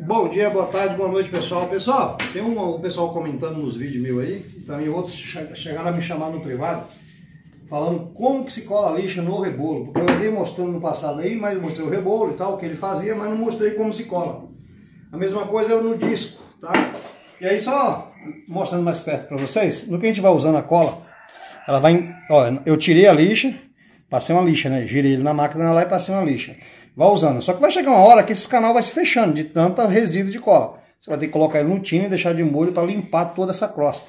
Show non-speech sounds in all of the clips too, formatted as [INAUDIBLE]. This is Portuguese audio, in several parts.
Bom dia, boa tarde, boa noite pessoal. Pessoal, tem um, um pessoal comentando nos vídeos meus aí, e também outros chegaram a me chamar no privado, falando como que se cola lixa no rebolo. Porque eu andei mostrando no passado aí, mas mostrei o rebolo e tal, o que ele fazia, mas não mostrei como se cola. A mesma coisa é no disco, tá? E aí só mostrando mais perto para vocês, no que a gente vai usando a cola, ela vai, ó, eu tirei a lixa, passei uma lixa, né? Girei ele na máquina lá e passei uma lixa. Vai usando. Só que vai chegar uma hora que esse canal vai se fechando de tanto resíduo de cola. Você vai ter que colocar ele no tino e deixar de molho para limpar toda essa crosta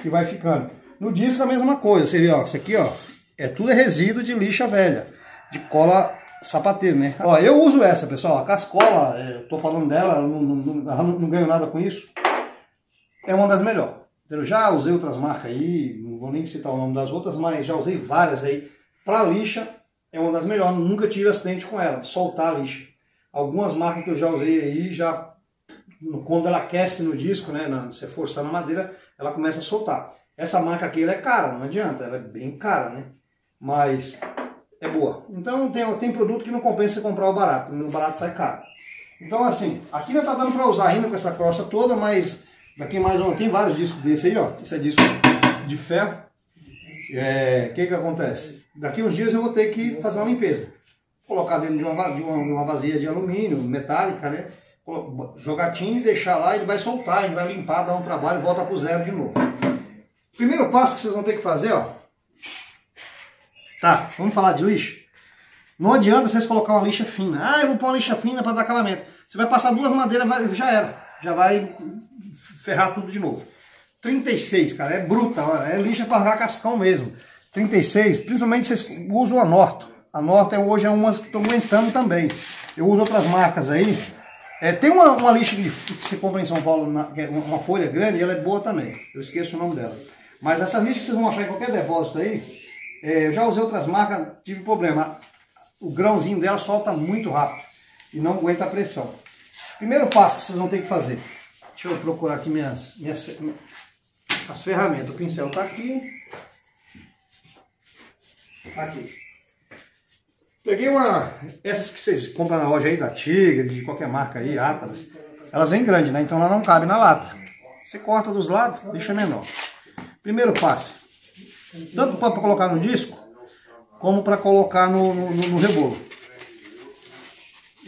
que vai ficando. No disco a mesma coisa. Você vê, ó, isso aqui, ó, é tudo resíduo de lixa velha, de cola sapateiro, né? Ó, eu uso essa, pessoal, a cascola, é, eu tô falando dela, não, não, não, não, ganho nada com isso. É uma das melhores. Eu já usei outras marcas aí, vou nem citar o nome das outras, mas já usei várias aí. Para lixa, é uma das melhores, nunca tive acidente com ela, soltar a lixa. Algumas marcas que eu já usei aí, já quando ela aquece no disco, né, você forçar na madeira, ela começa a soltar. Essa marca aqui ela é cara, não adianta, ela é bem cara, né? Mas é boa. Então tem, tem produto que não compensa comprar o barato, o barato sai caro. Então assim, aqui não tá dando para usar ainda com essa crosta toda, mas daqui mais um, tem vários discos desse aí, ó. Esse é disco de ferro. O é, que que acontece? Daqui uns dias eu vou ter que fazer uma limpeza. Colocar dentro de uma, de uma, uma vazia de alumínio, metálica, né? Jogar tinta e deixar lá, ele vai soltar, ele vai limpar, dar um trabalho volta pro zero de novo. Primeiro passo que vocês vão ter que fazer, ó, Tá, vamos falar de lixo? Não adianta vocês colocar uma lixa fina. Ah, eu vou pôr uma lixa fina para dar acabamento. Você vai passar duas madeiras, vai, já era. Já vai ferrar tudo de novo. 36, cara, é bruta, é lixa para arrancar cascão mesmo. 36, principalmente vocês usam a Norto. A Norto é, hoje é umas que estão aguentando também. Eu uso outras marcas aí. É, tem uma, uma lixa que, você compra em São Paulo, na, que é uma folha grande, e ela é boa também. Eu esqueço o nome dela. Mas essa lixa que vocês vão achar em qualquer depósito aí, é, eu já usei outras marcas, tive problema. O grãozinho dela solta muito rápido e não aguenta a pressão. Primeiro passo que vocês vão ter que fazer. Deixa eu procurar aqui minhas, minhas as ferramentas. O pincel está aqui. Aqui. Peguei uma. Essas que vocês compram na loja aí da Tigre, de qualquer marca aí, Atlas. Elas vêm grandes, né? Então ela não cabe na lata. Você corta dos lados, deixa menor. Primeiro passo. Tanto para colocar no disco, como para colocar no, no, no, rebolo.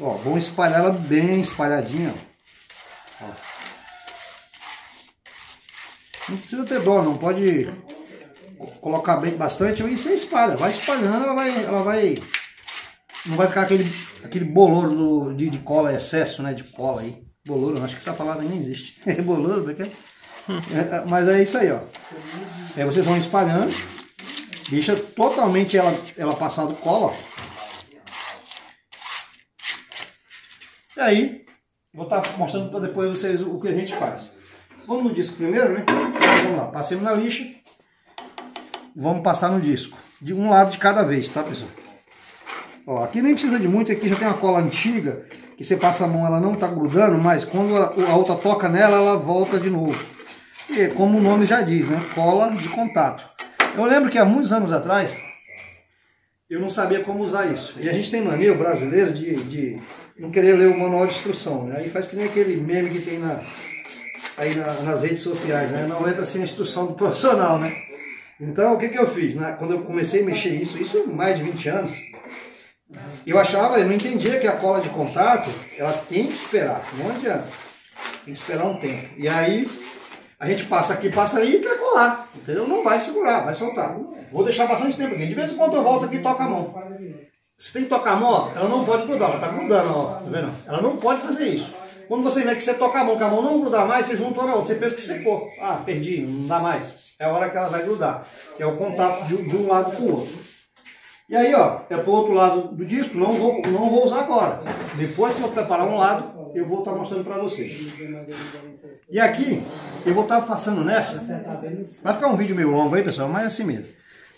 Ó, vamos espalhar ela bem espalhadinha. Ó. Não precisa ter dó, não pode colocar bastante e você espalha. Vai espalhando, ela vai, ela vai. Não vai ficar aquele, aquele bolor do, de, de cola, excesso né, de cola aí. Bolor, acho que essa palavra nem existe. [LAUGHS] bolor, porque é, é, mas é isso aí, ó. Aí vocês vão espalhando. Deixa totalmente ela, ela passado cola. E aí, vou estar tá mostrando para depois vocês o que a gente faz. Vamos no disco primeiro, né? Vamos lá, passemos na lixa. Vamos passar no disco. De um lado de cada vez, tá, pessoal? Ó, aqui nem precisa de muito, aqui já tem uma cola antiga, que você passa a mão, ela não tá grudando, mas quando a, outra toca nela, ela volta de novo é como o nome já diz, né? Cola de contato. Eu lembro que há muitos anos atrás, eu não sabia como usar isso. E a gente tem mania, o brasileiro, de, de não querer ler o manual de instrução. Né? Aí faz que nem aquele meme que tem na, aí na, nas redes sociais, né? Não entra sem a instrução do profissional, né? Então, o que, que eu fiz? Né? Quando eu comecei a mexer isso, isso mais de 20 anos, eu achava, eu não entendia que a cola de contato, ela tem que esperar, não adianta. Tem que esperar um tempo. E aí, a gente passa aqui, passa ali e quer colar, entendeu? Não vai segurar, vai soltar. Vou deixar bastante tempo aqui. De vez em quando eu volto aqui e toco a mão. Se tem que tocar a mão, ela não pode grudar, ela tá grudando, ó, tá vendo? Ela não pode fazer isso. Quando você vê que você toca a mão, que a mão não grudar mais, você juntou na outra, você pensa que secou. Ah, perdi, não dá mais. É a hora que ela vai grudar, que é o contato de, de um lado com o outro. E aí, ó, é pro outro lado do disco, não vou, não vou usar agora. Depois que eu preparar um lado, eu vou estar tá mostrando para vocês. E aqui, eu vou estar tá passando nessa. Vai ficar um vídeo meio longo aí, pessoal, mas é assim mesmo.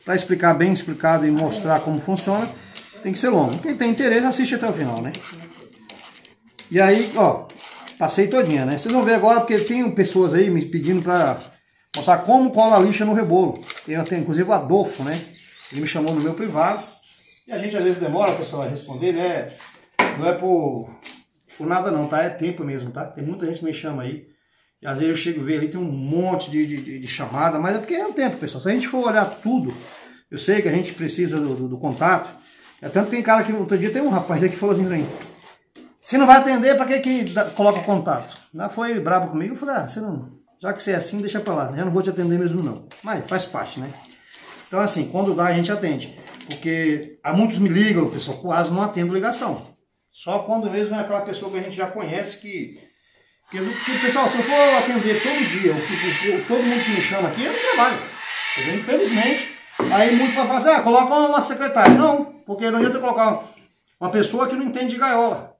Para explicar bem explicado e mostrar como funciona, tem que ser longo. Quem tem interesse, assiste até o final, né? E aí, ó, passei todinha, né? Vocês vão ver agora, porque tem pessoas aí me pedindo para mostrar como cola a lixa no rebolo. Eu tenho, inclusive, o Adolfo, né? Ele me chamou no meu privado. E a gente às vezes demora, pessoal, a responder, né? Não é por, por nada não, tá? É tempo mesmo, tá? Tem muita gente que me chama aí. E às vezes eu chego a ver ali, tem um monte de, de, de chamada, mas é porque é o tempo, pessoal. Se a gente for olhar tudo, eu sei que a gente precisa do, do, do contato. É tanto que tem cara que outro dia tem um rapaz aí que falou assim pra mim, se não vai atender, para que que coloca contato? Lá foi brabo comigo, eu falei, ah, você não, já que você é assim, deixa pra lá, eu não vou te atender mesmo não. Mas faz parte, né? Então assim, quando dá a gente atende. Porque há muitos me ligam, pessoal, quase não atendo ligação. Só quando mesmo é aquela pessoa que a gente já conhece que... Porque, porque pessoal, se eu for atender todo dia, o que, todo mundo que me chama aqui, eu não trabalho. Infelizmente, aí muito para fazer, ah, coloca uma secretária. Não, porque não adianta colocar uma pessoa que não entende de gaiola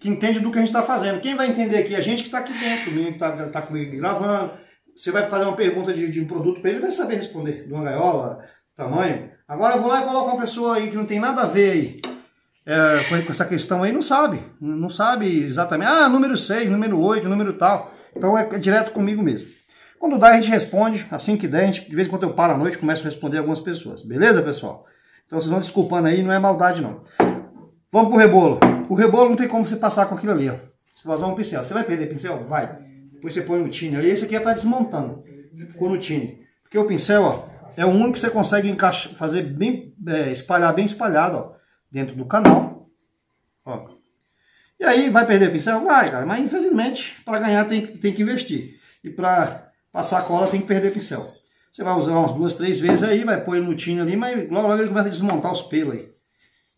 que entende do que a gente está fazendo. Quem vai entender aqui? A gente que está aqui dentro, o menino que está tá comigo gravando. Você vai fazer uma pergunta de, de um produto para ele, ele vai saber responder. De uma gaiola, tamanho. Agora eu vou lá e coloco uma pessoa aí que não tem nada a ver aí, é, com, essa questão aí, não sabe. Não sabe exatamente. Ah, número 6, número 8, número tal. Então é, é direto comigo mesmo. Quando dá, a gente responde. Assim que der, a gente, de vez em quando eu paro à noite, começo a responder algumas pessoas. Beleza, pessoal? Então vocês vão desculpando aí, não é maldade não. Vamos pro rebolo. O rebolo não tem como você passar com aquilo ali, ó. Você vai usar um pincel. Você vai perder pincel? Vai. Depois você põe no tine ali. Esse aqui já tá desmontando. Ficou no tine. Porque o pincel, ó, é o único que você consegue encaixar, fazer bem, é, espalhar bem espalhado, ó, dentro do canal. Ó. E aí, vai perder pincel? Vai, cara. Mas infelizmente, para ganhar tem, tem que investir. E para passar cola tem que perder pincel. Você vai usar umas duas, três vezes aí, vai pôr no tine ali, mas logo, logo ele começa a desmontar os pelos aí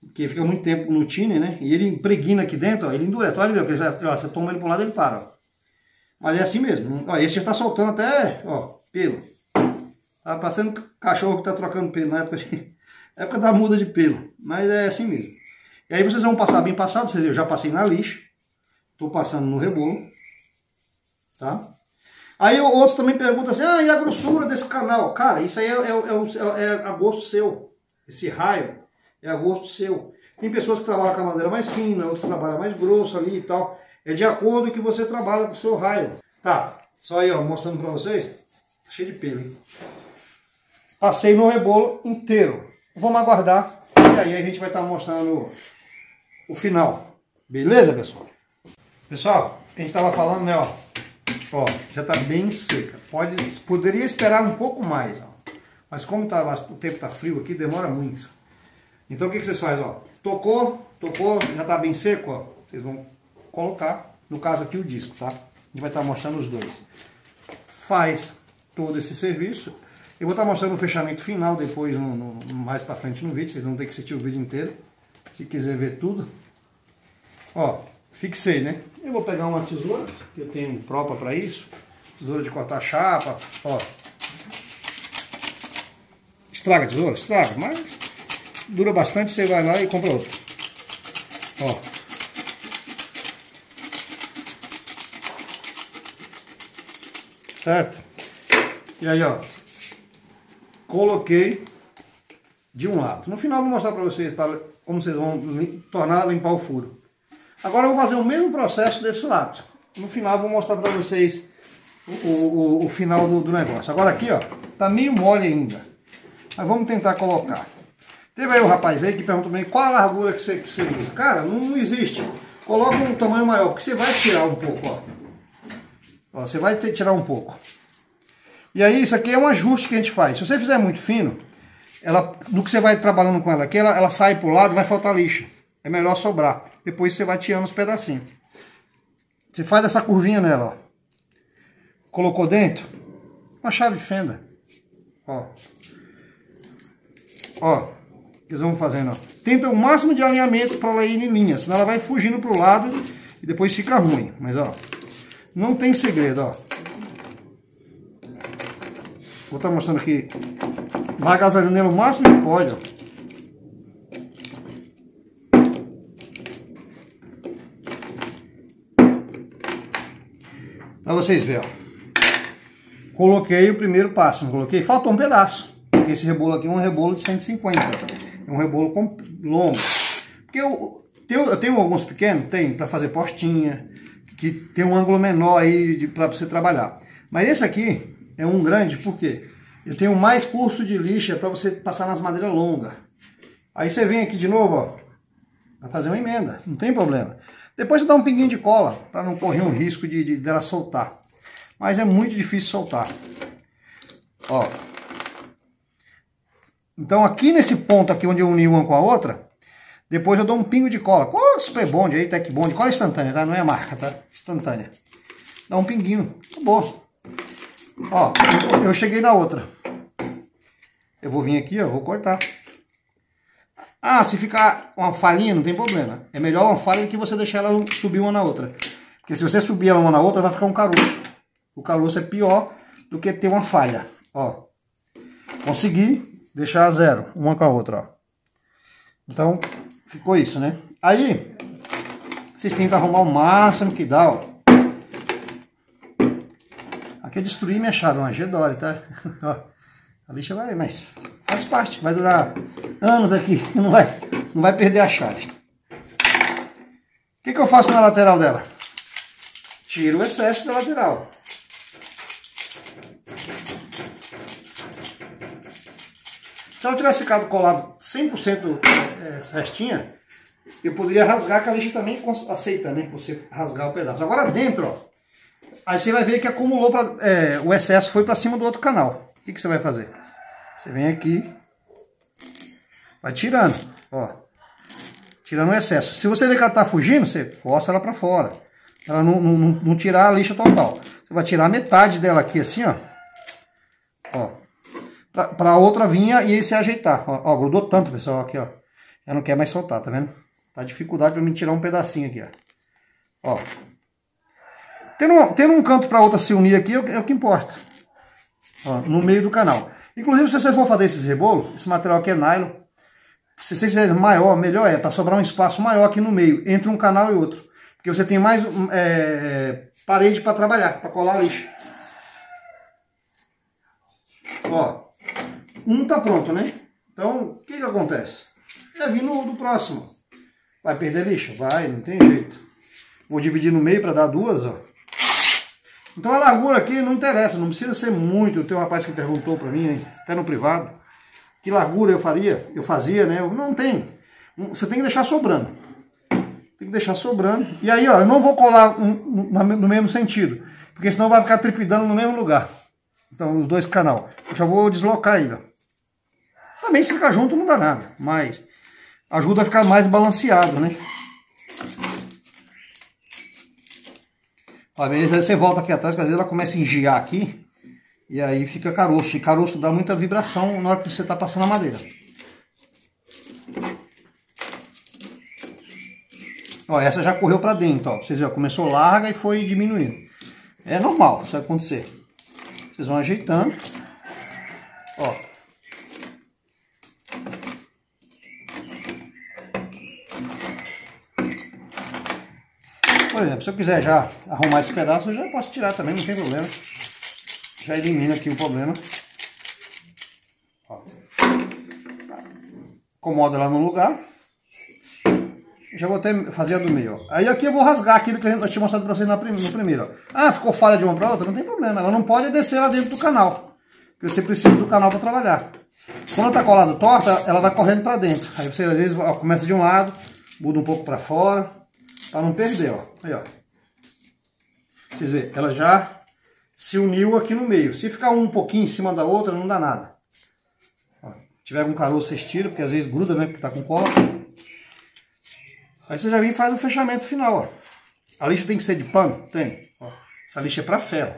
porque fica muito tempo no tine, né? E ele impregna aqui dentro, ó, ele endurece. Olha, ó, você toma ele para lado ele para. Ó. Mas é assim mesmo. Ó, esse está soltando até, ó, pelo. Tá parecendo cachorro que tá trocando pelo na época, de, [LAUGHS] época da muda de pelo. Mas é assim mesmo. E aí vocês vão passar bem passado, você viu, eu já passei na lixa. Tô passando no rebolo. Tá? Aí outros também perguntam assim, ah, e a grossura desse canal? Cara, isso aí é, é, é, é a gosto seu. Esse raio é a gosto seu. Tem pessoas que trabalham com a madeira mais fina, outros trabalham mais grosso ali e tal. É de acordo que você trabalha com o seu raio. Tá, só aí ó, mostrando pra vocês. Cheio de pelo, hein? Passei no rebolo inteiro. Vamos aguardar e aí a gente vai estar tá mostrando o final. Beleza, pessoal? Pessoal, a gente estava falando, né, ó. Ó, já tá bem seca. Pode, poderia esperar um pouco mais, ó. Mas como tá, o tempo tá frio aqui, demora muito. Então o que, que vocês fazem? Ó? Tocou, tocou, já está bem seco, ó. vocês vão colocar, no caso aqui o disco, tá? A gente vai estar tá mostrando os dois. Faz todo esse serviço. Eu vou estar tá mostrando o fechamento final depois, no, no, mais para frente no vídeo, vocês vão ter que assistir o vídeo inteiro, se quiser ver tudo. Ó, fixei, né? Eu vou pegar uma tesoura, que eu tenho própria para isso, tesoura de cortar chapa, ó. Estraga a tesoura? Estraga, mas dura bastante, você vai lá e compra outro. Ó. Certo? E aí, ó. Coloquei de um lado. No final vou mostrar para vocês pra, como vocês vão tornar limpar o furo. Agora eu vou fazer o mesmo processo desse lado. No final vou mostrar para vocês o, o, o final do, do negócio. Agora aqui, ó, tá meio mole ainda. Mas vamos tentar colocar. Teve aí um rapaz aí que perguntou também qual a largura que você, que você usa. Cara, não, não existe. Coloca um tamanho maior, porque você vai tirar um pouco, ó. ó você vai ter, tirar um pouco. E aí, isso aqui é um ajuste que a gente faz. Se você fizer muito fino, ela, no que você vai trabalhando com ela aqui, ela, ela sai pro lado vai faltar lixa. É melhor sobrar. Depois você vai tirando os pedacinhos. Você faz essa curvinha nela, ó. Colocou dentro, uma chave fenda. Ó. Ó eles vão fazendo. Ó. Tenta o máximo de alinhamento para ela ir em linha, senão ela vai fugindo para o lado e depois fica ruim. Mas ó, não tem segredo, ó. Vou estar tá mostrando aqui. Vai agasalhando nela o máximo que pode, ó. Pra vocês verem, ó. Coloquei o primeiro passo, não coloquei? Faltou um pedaço. Esse rebolo aqui é um rebolo de 150. É um rebolo longo. Porque eu tenho, eu tenho alguns pequenos, tem, para fazer postinha, que tem um ângulo menor aí para você trabalhar. Mas esse aqui é um grande, por quê? Eu tenho mais curso de lixa para você passar nas madeiras longas. Aí você vem aqui de novo, ó, vai fazer uma emenda, não tem problema. Depois você dá um pinguinho de cola, para não correr um risco de, de dela soltar. Mas é muito difícil soltar. Ó. Então aqui nesse ponto aqui onde eu uni uma com a outra, depois eu dou um pingo de cola. Qual Super Bond aí, Tech Bond, cola instantânea, tá? Não é marca, tá? Instantânea. Dá um pinguinho, acabou. Ó, eu cheguei na outra. Eu vou vir aqui, ó, vou cortar. Ah, se ficar uma falhinha, não tem problema. É melhor uma falha do que você deixar ela subir uma na outra. Porque se você subir ela uma na outra, vai ficar um caroço. O caroço é pior do que ter uma falha. Ó, consegui deixar zero, uma com a outra, ó. Então, ficou isso, né? Aí, vocês tentam arrumar o máximo que dá, ó. Aqui eu destruí minha chave, uma G-Dory, tá? [LAUGHS] A lixa vai, mas faz parte, vai durar anos aqui, [LAUGHS] não vai, não vai perder a chave. O que, que eu faço na lateral dela? Tiro o excesso da lateral. Se ela tivesse ficado colado 100% é, certinha, eu poderia rasgar, que a lixa também aceita, né? Você rasgar o pedaço. Agora dentro, ó, aí você vai ver que acumulou, pra, é, o excesso foi para cima do outro canal que, que você vai fazer? Você vem aqui, vai tirando, ó. Tirando o excesso. Se você ver que ela tá fugindo, você força ela para fora. Ela não, não, não tirar a lixa total. Você vai tirar metade dela aqui assim, ó. Ó. Pra, pra outra vinha e aí se ajeitar. Ó, ó, grudou tanto, pessoal, aqui, ó. Ela não quer mais soltar, tá vendo? Tá dificuldade para me tirar um pedacinho aqui, ó. Ó. Tendo um, tendo um canto para outra se unir aqui é o, é o que importa ó, no meio do canal. Inclusive, se vocês vão fazer esses rebolos, esse material aqui é nylon, se vocês quiserem maior, melhor é, para sobrar um espaço maior aqui no meio, entre um canal e outro. Porque você tem mais é, parede para trabalhar, para colar a lixa. Ó, um tá pronto, né? Então, o que que acontece? É vir no, no próximo. Vai perder lixa? Vai, não tem jeito. Vou dividir no meio para dar duas, ó. Então a largura aqui não interessa, não precisa ser muito. Tem um rapaz que perguntou para mim, até no privado, que largura eu faria, eu fazia, né? Eu, não tem. Você tem que deixar sobrando. Tem que deixar sobrando. E aí, ó, eu não vou colar no mesmo sentido, porque senão vai ficar tripidando no mesmo lugar. Então, os dois canal. Eu já vou deslocar ele, ó. Também se ficar junto não dá nada, mas ajuda a ficar mais balanceado, né? Às vezes você volta aqui atrás, que às vezes ela começa a engiar aqui. E aí fica caroço. E caroço dá muita vibração na hora que você está passando a madeira. Ó, essa já correu para dentro, ó. Vocês viram, começou larga e foi diminuindo. É normal isso acontecer. Vocês vão ajeitando. Ó. Por exemplo, se eu quiser já arrumar esse pedaço, eu já posso tirar também, não tem problema. Já elimina aqui o problema. Ó. Acomoda lá no lugar. Já vou até fazer a do meio, ó. Aí aqui eu vou rasgar aquilo que gente tinha mostrado pra vocês no primeiro, ó. Ah, ficou falha de uma pra outra? Não tem problema. Ela não pode descer lá dentro do canal. Porque você precisa do canal para trabalhar. Quando ela tá colado torta, ela vai correndo para dentro. Aí você às vezes ó, começa de um lado, muda um pouco para fora. Para não perder, ó. Aí, ó. Vocês verem, ela já se uniu aqui no meio. Se ficar um pouquinho em cima da outra, não dá nada. Ó, se tiver algum caroço, você estira, porque às vezes gruda, né? Porque tá com cola. Aí você já vem e faz o fechamento final, ó. A lixa tem que ser de pano? Tem. Ó, essa lixa é para ferro.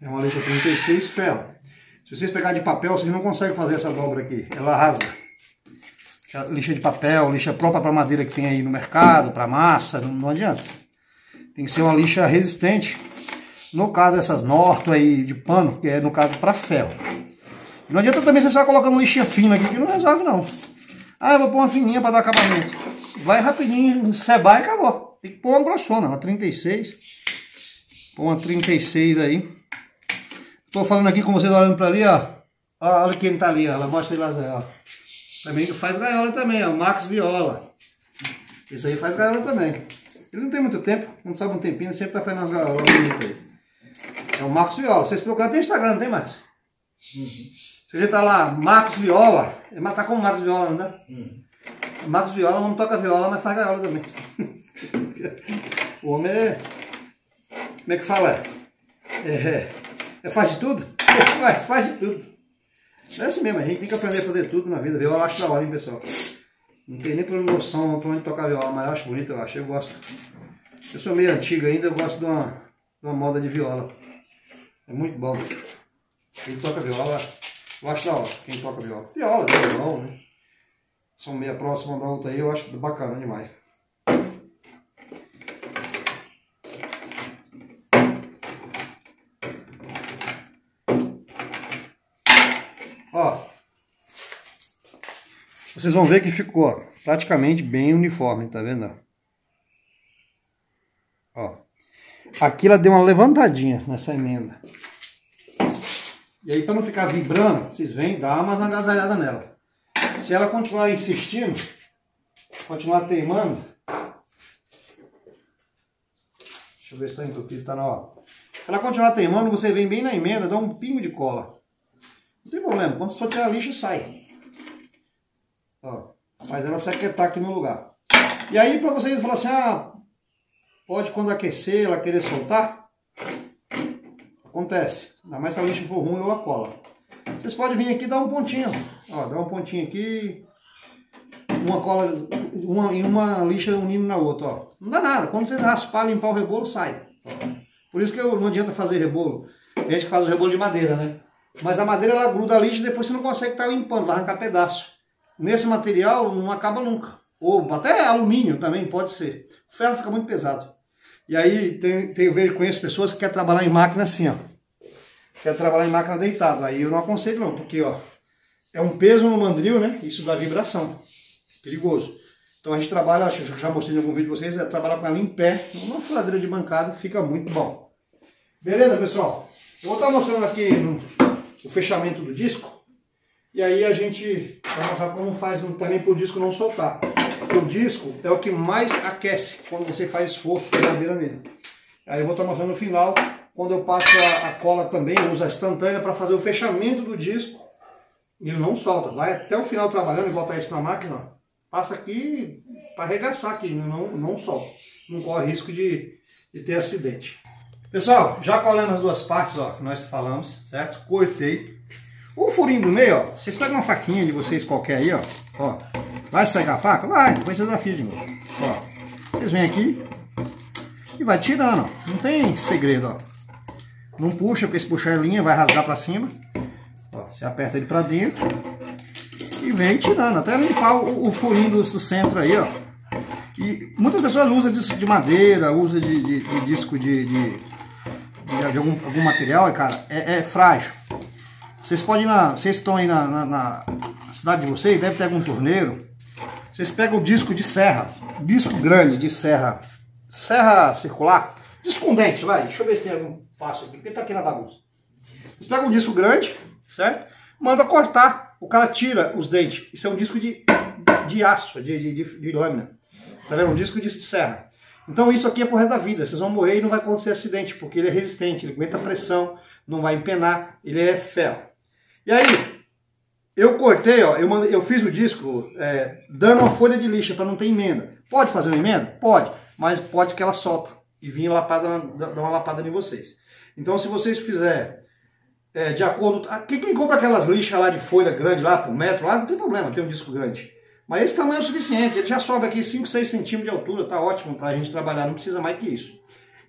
É uma lixa 36 ferro. Se vocês pegarem de papel, vocês não conseguem fazer essa dobra aqui. Ela rasga lixa de papel, lixa própria para madeira que tem aí no mercado, para massa, não, não, adianta. Tem que ser uma lixa resistente. No caso dessas Norto aí de pano, que é no caso para ferro. Não adianta também você só colocando lixinha fina aqui, que não resolve não. Ah, eu vou pôr uma fininha para dar acabamento. Vai rapidinho, cebar e acabou. Tem que pôr uma grossona, uma 36. Pôr uma 36 aí. Tô falando aqui com vocês olhando para ali, ó. Olha quem tá ali, ó. Ela mostra aí lá, ó. Também faz gaiola também, ó. Max Viola. Esse aí faz gaiola também. Ele não tem muito tempo, não sabe um tempinho, sempre tá fazendo umas gaiolas bonitas aí. É o Marcos Viola. Vocês procuram, tem Instagram, não tem mais? Uhum. Se você tá lá, Marcos Viola, é matar como Marcos Viola, né? Uhum. Marcos Viola não toca viola, mas faz gaiola também. [LAUGHS] o homem é. Como é que fala? É, é faz de tudo? [LAUGHS] Faz, faz de tudo. É assim mesmo, a gente tem que aprender a fazer tudo na vida. Viola eu acho da hora, hein, pessoal? Não tem nem noção pra onde tocar viola, mas eu acho bonito, eu acho. Eu gosto. Eu sou meio antigo ainda, eu gosto de uma, de uma moda de viola. É muito bom. Quem toca viola, eu acho da hora. Quem toca viola. Viola, violão, né? São meia próxima da outra aí, eu acho bacana demais. Ó, vocês vão ver que ficou praticamente bem uniforme, tá vendo? Ó, aqui ela deu uma levantadinha nessa emenda. E aí para não ficar vibrando, vocês vêm dar umas agasalhadas nela. Se ela continuar insistindo, continuar teimando, deixa eu ver se está entupido, está na hora. Se ela continuar teimando, você vem bem na emenda, dá um pingo de cola. Não tem problema, quando você for tirar lixo, sai. Ó, faz ela se aquietar aqui no lugar. E aí, para vocês falar assim, ah, pode quando aquecer, ela querer soltar, acontece. Ainda mais se a lixa for ruim ou a cola. Vocês podem vir aqui e dar um pontinho. Ó, dá um pontinho aqui, uma cola, uma, em uma lixa unindo na outra, ó. Não dá nada. Quando vocês raspar, limpar o rebolo, sai. Por isso que eu, não adianta fazer rebolo. Tem gente faz o rebolo de madeira, né? Mas a madeira ela gruda a lixa e depois você não consegue estar tá limpando, vai arrancar pedaço. Nesse material não acaba nunca. Ou até alumínio também pode ser. O ferro fica muito pesado. E aí tem, tem, eu vejo, conheço pessoas que querem trabalhar em máquina assim, ó. Quer trabalhar em máquina deitado. Aí eu não aconselho não, porque ó, é um peso no mandril, né? Isso dá vibração. Perigoso. Então a gente trabalha, acho que já mostrei em algum vídeo pra vocês, é trabalhar com ela em pé, numa furadeira de bancada, fica muito bom. Beleza, pessoal? Eu vou estar mostrando aqui o fechamento do disco. E aí a gente vai mostrar como faz também para o disco não soltar. Porque o disco é o que mais aquece quando você faz esforço de madeira nele. Aí eu vou estar mostrando no final, quando eu passo a, a cola também, eu uso a instantânea para fazer o fechamento do disco. Ele não solta, vai até o final trabalhando e botar isso na máquina, passa aqui para arregaçar aqui, não, não solta. Não corre risco de, de ter acidente. Pessoal, já colando as duas partes, ó, que nós falamos, certo? Cortei. O furinho do meio, ó, vocês pegam uma faquinha de vocês qualquer aí, ó, ó. Vai sair a faca? Vai, depois você desafia de novo. Ó, vocês vêm aqui e vai tirando, ó. Não tem segredo, ó. Não puxa, porque se puxar a linha vai rasgar pra cima. Ó, você aperta ele pra dentro e vem tirando, até limpar o, o furinho do, do, centro aí, ó. E muitas pessoas usam disco de madeira, usam de, de, de disco de, de de algum, algum material, cara, é, é, frágil. Vocês podem ir na. Vocês estão aí na, na, na, cidade de vocês, deve ter algum torneiro. Vocês pegam o disco de serra, disco grande de serra, serra circular, disco com dente, vai. Deixa eu ver se tem algum fácil aqui, porque tá aqui na bagunça. Vocês pegam um disco grande, certo? Manda cortar, o cara tira os dentes. Isso é um disco de, de aço, de, de, de, de lâmina. Tá vendo? Um disco de serra. Então isso aqui é por resto da vida, vocês vão morrer e não vai acontecer acidente, porque ele é resistente, ele aguenta pressão, não vai empenar, ele é ferro. E aí, eu cortei, ó, eu, mandei, eu fiz o disco é, dando uma folha de lixa para não ter emenda. Pode fazer uma emenda? Pode, mas pode que ela solta e vir lapada, dar uma lapada em vocês. Então se vocês fizerem é, de acordo... Quem, quem compra aquelas lixas lá de folha grande lá por metro, lá não tem problema, tem um disco grande. Mas esse tamanho é o suficiente, ele já sobe aqui 5, 6 centímetros de altura, tá ótimo para a gente trabalhar, não precisa mais que isso.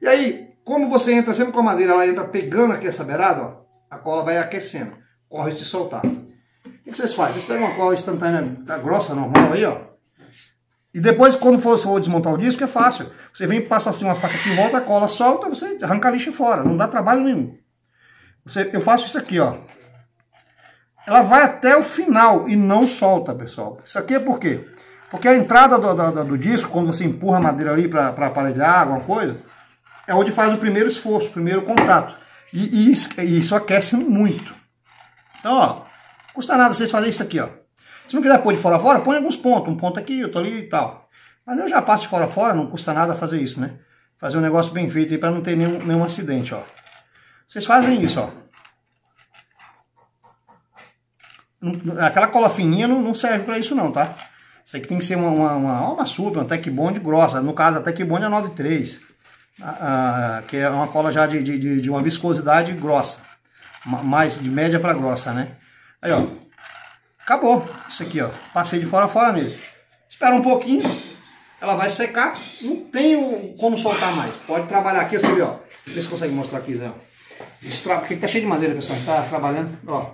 E aí, como você entra sempre com a madeira, ela entra pegando aqui essa beirada, ó, a cola vai aquecendo, corre de soltar. O que vocês fazem? Vocês pegam uma cola instantânea tá grossa, normal aí, ó, e depois, quando for, for desmontar o disco, é fácil. Você vem, passa assim uma faca aqui em volta, cola solta, você arranca a lixa fora, não dá trabalho nenhum. Você, eu faço isso aqui, ó ela vai até o final e não solta, pessoal. Isso aqui é por quê? Porque a entrada do, do, do disco, quando você empurra a madeira ali para aparelhar alguma coisa, é onde faz o primeiro esforço, o primeiro contato. E, e, e isso aquece muito. Então, ó, custa nada vocês fazerem isso aqui, ó. Se não quiser pôr de fora a fora, põe alguns pontos. Um ponto aqui, outro ali e tal. Mas eu já passo de fora a fora, não custa nada fazer isso, né? Fazer um negócio bem feito aí para não ter nenhum, nenhum acidente, ó. Vocês fazem isso, ó. aquela cola fininha não, não serve para isso não, tá? Isso aqui tem que ser uma, uma, uma, uma super, uma Tech Bond grossa. No caso, a Tech Bond é 93, a, a, que é uma cola já de, de, de uma viscosidade grossa. Mais de média para grossa, né? Aí, ó. Acabou. Isso aqui, ó. Passei de fora a fora nele. Espera um pouquinho. Ela vai secar. Não tem como soltar mais. Pode trabalhar aqui, você vê, ó. Vê se consegue mostrar aqui, Zé. Isso, porque tá cheio de madeira, pessoal. Tá trabalhando. Ó.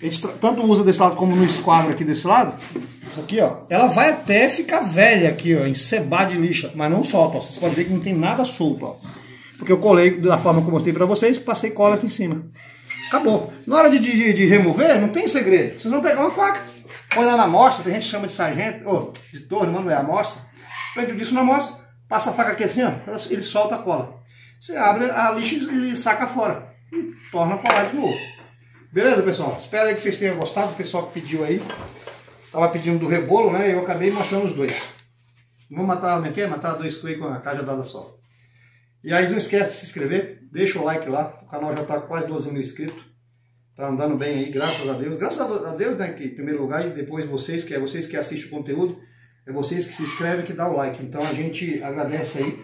A gente tanto usa desse lado como no esquadro aqui desse lado. Isso aqui, ó. Ela vai até ficar velha aqui, ó. Encebar de lixa. Mas não solta, ó. Vocês podem ver que não tem nada solto, ó. Porque eu colei da forma que eu mostrei pra vocês. Passei cola aqui em cima. Acabou. Na hora de, de, de remover, não tem segredo. Vocês vão pegar uma faca. Lá na amostra. Tem gente que chama de sargento. Ou de torre, mano, é amostra. Prende disso na amostra. Passa a faca aqui assim, ó. Ele solta a cola. Você abre a lixa e saca fora. E torna a colar de novo. Beleza, pessoal? Espero que vocês tenham gostado. O pessoal que pediu aí. Tava pedindo do rebolo, né? Eu acabei mostrando os dois. Vamos matar, como é que é? Matar dois coelhos com a caixa dada só. E aí não esquece de se inscrever, deixa o like lá. O canal já está quase 12 mil inscritos. Tá andando bem aí, graças a Deus. Graças a Deus, né? Que em primeiro lugar, e depois vocês, que é vocês que assistem o conteúdo, é vocês que se inscrevem que dá o like. Então a gente agradece aí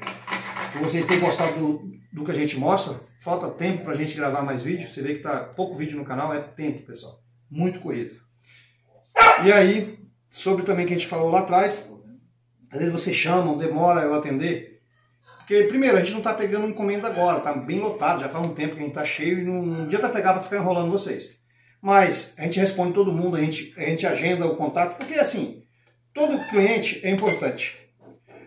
por vocês terem gostado do, do que a gente mostra. Falta tempo para a gente gravar mais vídeos. Você vê que tá pouco vídeo no canal, é tempo, pessoal. Muito corrido. E aí, sobre também que a gente falou lá atrás, às vezes vocês chamam, demora eu atender. Porque, primeiro, a gente não está pegando encomenda agora, tá bem lotado, já faz um tempo que a gente está cheio e não, não adianta pegar para ficar enrolando vocês. Mas a gente responde todo mundo, a gente, a gente agenda o contato, porque assim, todo cliente é importante.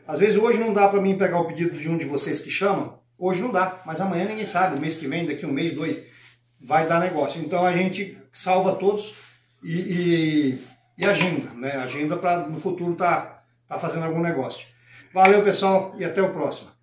Às vezes hoje não dá para mim pegar o pedido de um de vocês que chama, hoje não dá, mas amanhã ninguém sabe, o mês que vem, daqui um mês, dois, vai dar negócio. Então a gente salva todos e, e, e agenda, né? Agenda para no futuro tá, tá fazendo algum negócio. Valeu pessoal e até o próximo.